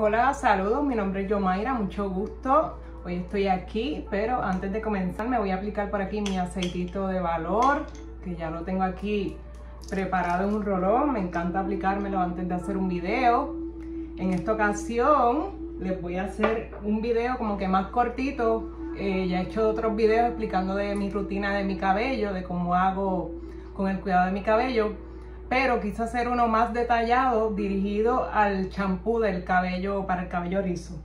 Hola, saludos, mi nombre es Yomaira, mucho gusto. Hoy estoy aquí, pero antes de comenzar me voy a aplicar por aquí mi aceitito de valor, que ya lo tengo aquí preparado en un rolón. Me encanta aplicármelo antes de hacer un video. En esta ocasión les voy a hacer un video como que más cortito. Eh, ya he hecho otros videos explicando de mi rutina de mi cabello, de cómo hago con el cuidado de mi cabello pero quise hacer uno más detallado dirigido al champú del cabello para el cabello rizo.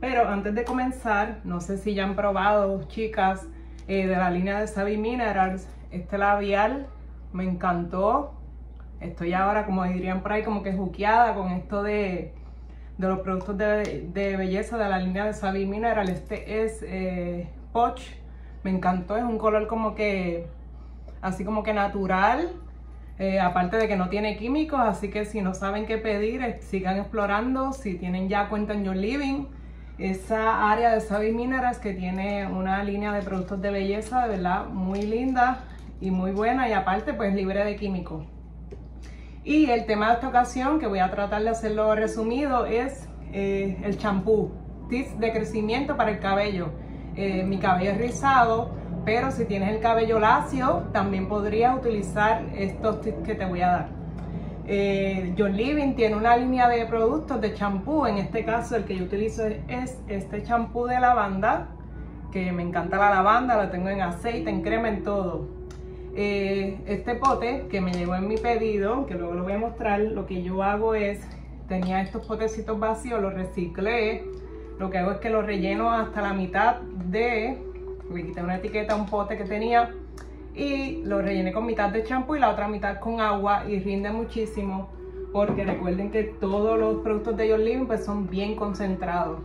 Pero antes de comenzar, no sé si ya han probado, chicas, eh, de la línea de Savvy Minerals, este labial me encantó. Estoy ahora, como dirían por ahí, como que juqueada con esto de, los productos de, belleza de la línea de Savvy Minerals. Este es eh, me encantó, es un color como que, así como que natural eh, aparte de que no tiene químicos, así que si no saben qué pedir, eh, sigan explorando. Si tienen ya cuenta en Your Living, esa área de Savvy Minerals que tiene una línea de productos de belleza, de verdad, muy linda y muy buena y aparte pues libre de químicos. Y el tema de esta ocasión, que voy a tratar de hacerlo resumido, es eh, el champú, tips de crecimiento para el cabello. mi cabello es rizado, pero si tienes el cabello lacio, también podrías utilizar estos tips que te voy a dar. Eh, John Living tiene una línea de productos de champú, en este caso el que yo utilizo es este champú de lavanda, que me encanta la lavanda, lo tengo en aceite, en crema, en todo. Eh, este pote que me llegó en mi pedido, que luego lo voy a mostrar, lo que yo hago es, tenía estos potecitos vacíos, los reciclé, lo que hago es que los relleno hasta la mitad de me quité una etiqueta, un pote que tenía y lo rellené con mitad de champú y la otra mitad con agua y rinde muchísimo porque recuerden que todos los productos de Your Living pues son bien concentrados.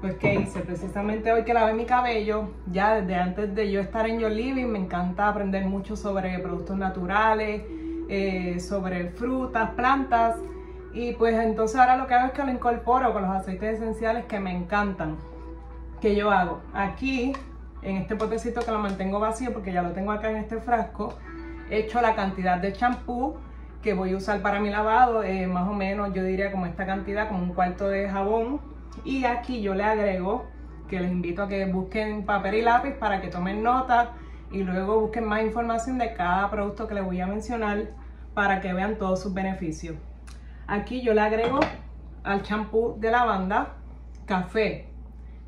Pues que hice precisamente hoy que lavé mi cabello, ya desde antes de yo estar en Your Living me encanta aprender mucho sobre productos naturales, eh, sobre frutas, plantas y pues entonces ahora lo que hago es que lo incorporo con los aceites esenciales que me encantan. que yo hago? Aquí en este potecito que lo mantengo vacío porque ya lo tengo acá en este frasco, he hecho la cantidad de champú que voy a usar para mi lavado, eh, más o menos yo diría como esta cantidad, como un cuarto de jabón. Y aquí yo le agrego, que les invito a que busquen papel y lápiz para que tomen nota y luego busquen más información de cada producto que les voy a mencionar para que vean todos sus beneficios. Aquí yo le agrego al champú de lavanda café,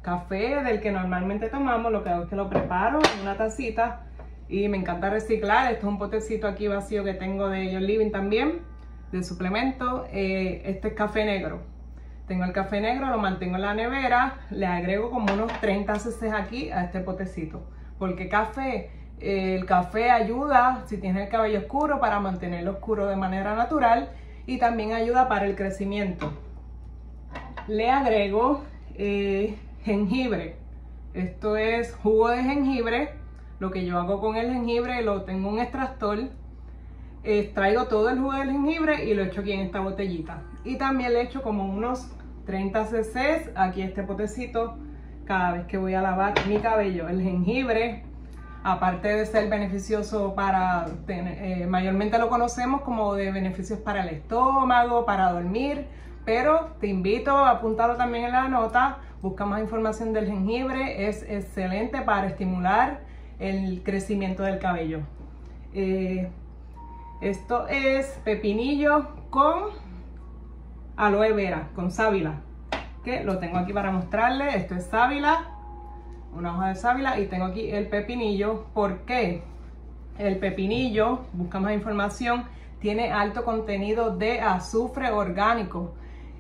café del que normalmente tomamos, lo que hago es que lo preparo en una tacita y me encanta reciclar. Esto es un potecito aquí vacío que tengo de Your Living también, de suplemento. Eh, este es café negro. Tengo el café negro, lo mantengo en la nevera, le agrego como unos 30 cc aquí a este potecito. Porque café, eh, el café ayuda, si tienes el cabello oscuro, para mantenerlo oscuro de manera natural y también ayuda para el crecimiento. Le agrego eh, jengibre. Esto es jugo de jengibre. Lo que yo hago con el jengibre, lo tengo en un extractor. Extraigo todo el jugo del jengibre y lo echo aquí en esta botellita. Y también le echo como unos 30 cc aquí este potecito cada vez que voy a lavar mi cabello. El jengibre, aparte de ser beneficioso para, eh, mayormente lo conocemos como de beneficios para el estómago, para dormir, pero te invito a apuntarlo también en la nota Busca más información del jengibre, es excelente para estimular el crecimiento del cabello. Eh, esto es pepinillo con aloe vera, con sábila, que lo tengo aquí para mostrarles. Esto es sábila, una hoja de sábila y tengo aquí el pepinillo. ¿Por qué? El pepinillo, busca más información, tiene alto contenido de azufre orgánico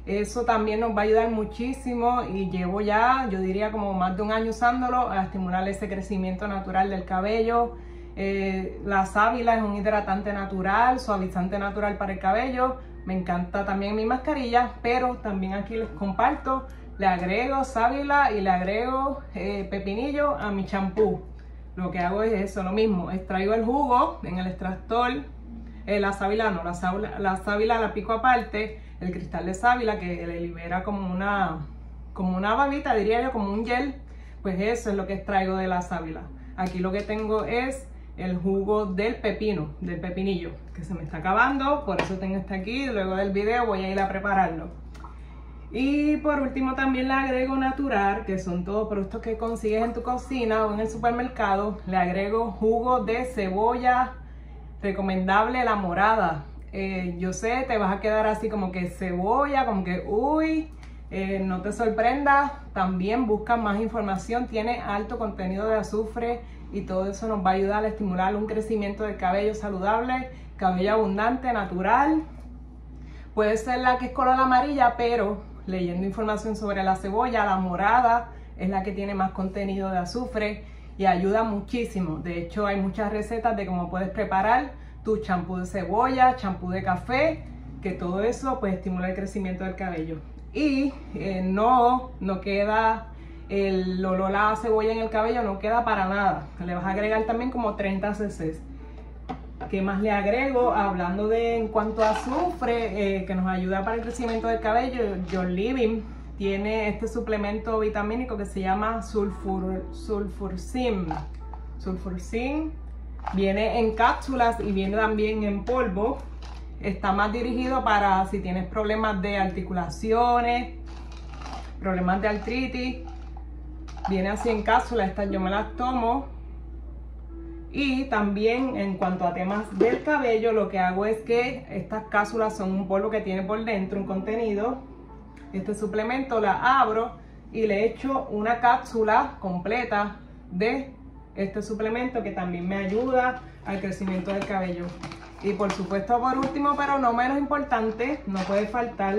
eso también nos va a ayudar muchísimo y llevo ya, yo diría como más de un año usándolo a estimular ese crecimiento natural del cabello. Eh, la sábila es un hidratante natural, suavizante natural para el cabello. Me encanta también mi mascarilla, pero también aquí les comparto, le agrego sábila y le agrego eh, pepinillo a mi champú. Lo que hago es eso, lo mismo, extraigo el jugo en el extractor, eh, la sábila no, la sábila, la sábila la pico aparte, el cristal de sábila que le libera como una, como una babita, diría yo, como un gel, pues eso es lo que extraigo de la sábila. Aquí lo que tengo es el jugo del pepino, del pepinillo, que se me está acabando, por eso tengo este aquí, luego del video voy a ir a prepararlo. Y por último también le agrego natural, que son todos productos que consigues en tu cocina o en el supermercado. Le agrego jugo de cebolla, recomendable la morada. Eh, yo sé, te vas a quedar así como que cebolla, como que uy, eh, no te sorprendas. También busca más información, tiene alto contenido de azufre y todo eso nos va a ayudar a estimular un crecimiento del cabello saludable, cabello abundante, natural. Puede ser la que es color amarilla, pero leyendo información sobre la cebolla, la morada es la que tiene más contenido de azufre y ayuda muchísimo. De hecho, hay muchas recetas de cómo puedes preparar tu champú de cebolla, champú de café, que todo eso pues estimula el crecimiento del cabello. Y eh, no, no queda el olor a la cebolla en el cabello, no queda para nada. Le vas a agregar también como 30 cc. ¿Qué más le agrego? Hablando de en cuanto a azufre, eh, que nos ayuda para el crecimiento del cabello, John Living tiene este suplemento vitamínico que se llama Sulfur, Sulfursim. Sulfursim viene en cápsulas y viene también en polvo. Está más dirigido para si tienes problemas de articulaciones, problemas de artritis. Viene así en cápsulas, estas yo me las tomo y también en cuanto a temas del cabello, lo que hago es que estas cápsulas son un polvo que tiene por dentro un contenido. Este suplemento la abro y le echo una cápsula completa de este suplemento que también me ayuda al crecimiento del cabello. Y por supuesto, por último, pero no menos importante, no puede faltar,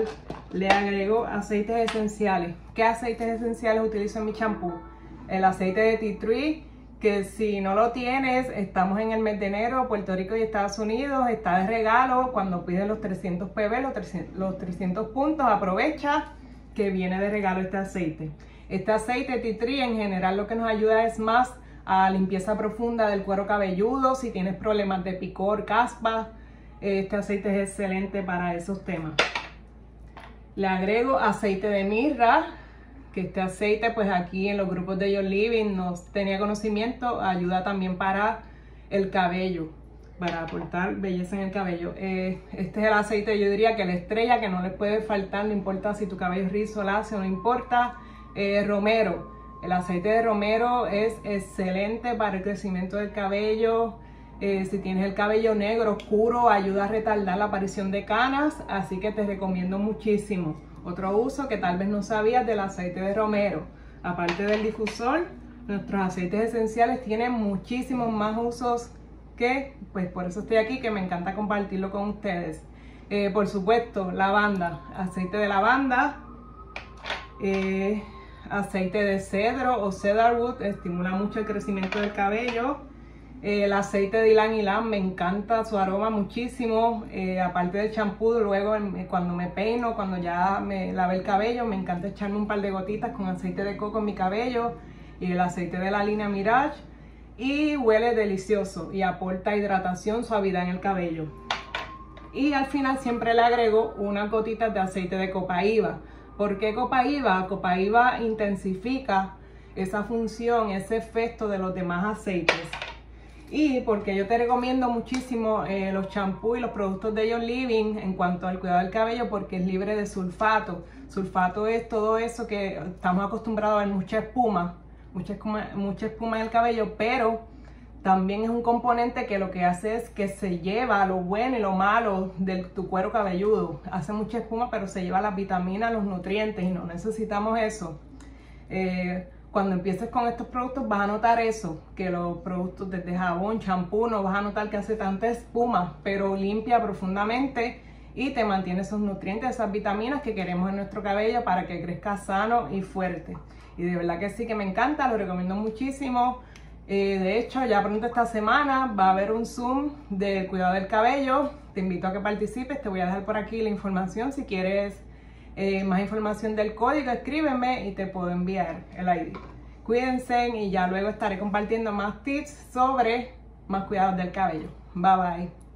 le agrego aceites esenciales. ¿Qué aceites esenciales utilizo en mi champú? El aceite de tea tree, que si no lo tienes, estamos en el mes de enero, Puerto Rico y Estados Unidos, está de regalo, cuando pides los 300 PB, los 300, los 300 puntos, aprovecha que viene de regalo este aceite. Este aceite Titri en general lo que nos ayuda es más a limpieza profunda del cuero cabelludo, si tienes problemas de picor, caspa, este aceite es excelente para esos temas. Le agrego aceite de mirra, que este aceite pues aquí en los grupos de Your Living nos tenía conocimiento, ayuda también para el cabello, para aportar belleza en el cabello. Eh, este es el aceite, yo diría que la estrella que no le puede faltar, no importa si tu cabello es rizo, lacio, no importa. Eh, romero, el aceite de romero es excelente para el crecimiento del cabello. Eh, si tienes el cabello negro oscuro, ayuda a retardar la aparición de canas, así que te recomiendo muchísimo. Otro uso que tal vez no sabías del aceite de romero. Aparte del difusor, nuestros aceites esenciales tienen muchísimos más usos que, pues por eso estoy aquí, que me encanta compartirlo con ustedes. Eh, por supuesto, lavanda, aceite de lavanda, eh, aceite de cedro o cedarwood, estimula mucho el crecimiento del cabello. El aceite de ylang ylang me encanta su aroma muchísimo. Eh, aparte del champú, luego cuando me peino, cuando ya me lave el cabello, me encanta echarme un par de gotitas con aceite de coco en mi cabello y el aceite de la línea Mirage. Y huele delicioso y aporta hidratación, suavidad en el cabello. Y al final siempre le agrego unas gotitas de aceite de copaíba. ¿Por qué copaíba? Copaíba intensifica esa función, ese efecto de los demás aceites y porque yo te recomiendo muchísimo eh, los champús y los productos de John Living en cuanto al cuidado del cabello porque es libre de sulfato. Sulfato es todo eso que estamos acostumbrados a ver mucha espuma, mucha espuma en el cabello, pero también es un componente que lo que hace es que se lleva lo bueno y lo malo de tu cuero cabelludo. Hace mucha espuma, pero se lleva las vitaminas, los nutrientes y no necesitamos eso. Eh, cuando empieces con estos productos vas a notar eso, que los productos desde jabón, champú, no vas a notar que hace tanta espuma, pero limpia profundamente y te mantiene esos nutrientes, esas vitaminas que queremos en nuestro cabello para que crezca sano y fuerte. Y de verdad que sí que me encanta, lo recomiendo muchísimo. Eh, de hecho, ya pronto esta semana va a haber un Zoom de cuidado del cabello. Te invito a que participes, te voy a dejar por aquí la información si quieres eh, más información del código, escríbeme y te puedo enviar el ID. Cuídense y ya luego estaré compartiendo más tips sobre más cuidados del cabello. Bye bye.